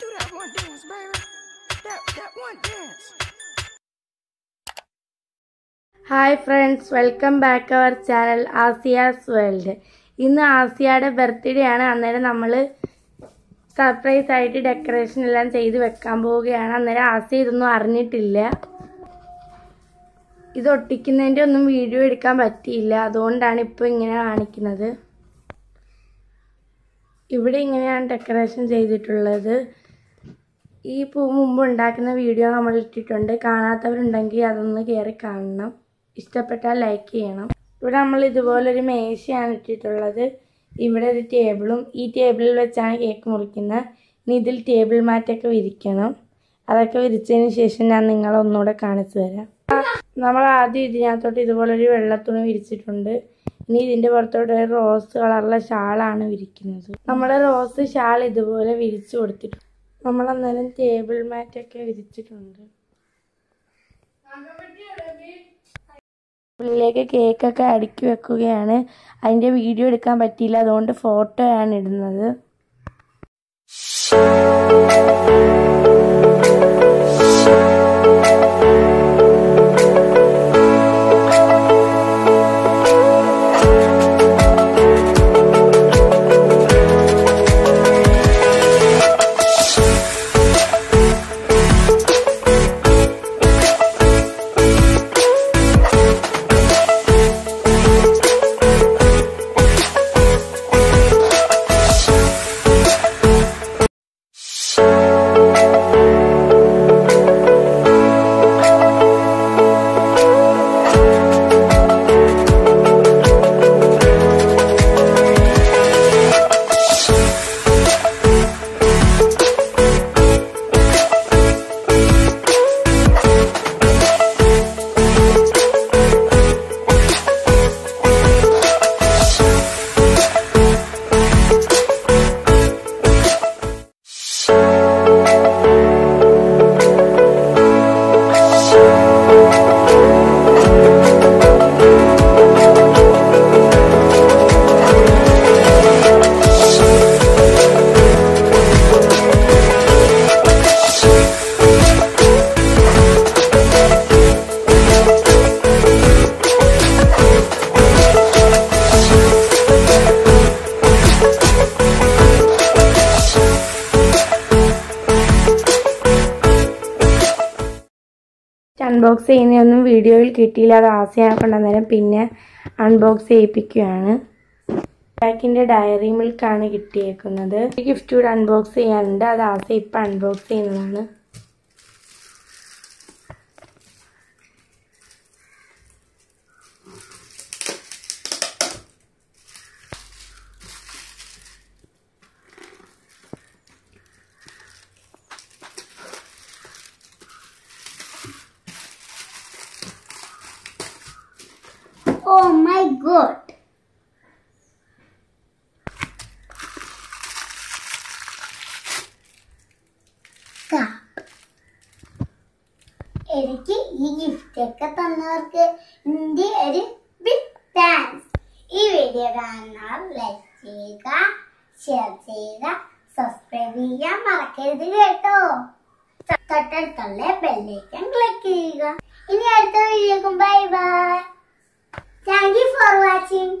Do that one dance, baby. That, that one dance. Hi friends welcome back our channel Asiya's world ഇന്ന് ആസിയയുടെ birthday ആണ്. അന്നേരം നമ്മൾ surprise ആയിട്ട് decoration എല്ലാം ചെയ്ത് വെക്കാൻ പോവുകയാണ്. അന്നേരം ആസിയ ഇതൊന്നും അറിഞ്ഞിട്ടില്ല. ഇത് ഒട്ടിക്കുന്നതിന്റെ ഒന്നും വീഡിയോ എടുക്കാൻ പറ്റിയില്ല. അതുകൊണ്ടാണ് ഇപ്പോൾ ഇങ്ങനെ കാണിക്കുന്നത്. ഇവിടെ ഇങ്ങനെയാണ് ഡെക്കറേഷൻ ചെയ്തിട്ടുള്ളത്. ഈ പൂ മുമ്പ് ഉണ്ടാക്കുന്ന വീഡിയോ നമ്മൾ ഇട്ടിട്ടുണ്ട്. കാണാത്തവരുണ്ടെങ്കിൽ അതൊന്ന് കയറി കാണണം. ഇഷ്ടപ്പെട്ടാൽ ലൈക്ക് ചെയ്യണം. ഇവിടെ നമ്മൾ ഇതുപോലൊരു മേശയാണ് ഇട്ടിട്ടുള്ളത്. ഇവിടെ ഒരു ടേബിളും ഈ ടേബിളിൽ വെച്ചാണ് കേക്ക് മുറിക്കുന്നത്. ഇനി ഇതിൽ ടേബിൾ മാറ്റൊക്കെ വിരിക്കണം. അതൊക്കെ വിരിച്ചതിന് ശേഷം ഞാൻ നിങ്ങളെ ഒന്നുകൂടെ കാണിച്ചു തരാം. നമ്മൾ ആദ്യം ഇതിനകത്തോട്ട് ഇതുപോലൊരു വെള്ളത്തുണി വിരിച്ചിട്ടുണ്ട്. ഇനി ഇതിന്റെ പുറത്തോട്ട് റോസ് കളറുള്ള ഷാളാണ് വിരിക്കുന്നത്. നമ്മുടെ റോസ് ഷാൾ ഇതുപോലെ വിരിച്ചു കൊടുത്തിട്ടുണ്ട്. നമ്മൾ അന്നേരം ടേബിൾ മാറ്റ് മാറ്റൊക്കെ വിരിച്ചിട്ടുണ്ട്. ഉള്ളിലേക്ക് കേക്കൊക്കെ അടുക്കി വെക്കുകയാണ്. അതിന്റെ വീഡിയോ എടുക്കാൻ പറ്റിയില്ല. അതുകൊണ്ട് ഫോട്ടോയാണ് ഇടുന്നത്. അൺബോക്സ് ചെയ്യുന്നതൊന്നും വീഡിയോയിൽ കിട്ടിയില്ല. അത് ആസിയാണ് കൊണ്ടുവന്നേരം പിന്നെ അൺബോക്സ് ചെയ്യിപ്പിക്കുകയാണ്. ബാക്കിന്റെ ഡയറി മിൽക്കാണ് കിട്ടിയേക്കുന്നത്. ഗിഫ്റ്റ് കൂടെ അൺബോക്സ് ചെയ്യാനുണ്ട്. അത് ആസ ഇപ്പം അൺബോക്സ് ചെയ്യുന്നതാണ്. എനിക്ക് ഈ ഗിഫ്റ്റ് ഒക്കെ തന്നവർക്ക് എന്റെ ഒരു ബിഗ് താങ്ക്സ് ഈ വീഡിയോ കാണാൻ ലൈക്ക് ചെയ്യുക ഷെയർ ചെയ്യുക സബ്സ്ക്രൈബ് ചെയ്യാൻ മറക്കരുത് കേട്ടോ. തൊട്ടടുത്തുള്ള ബെല്ലേക്കൻ ക്ലിക്ക് ചെയ്യുക. ഇനി അടുത്ത വീഡിയോക്കും bye bye thank you for watching.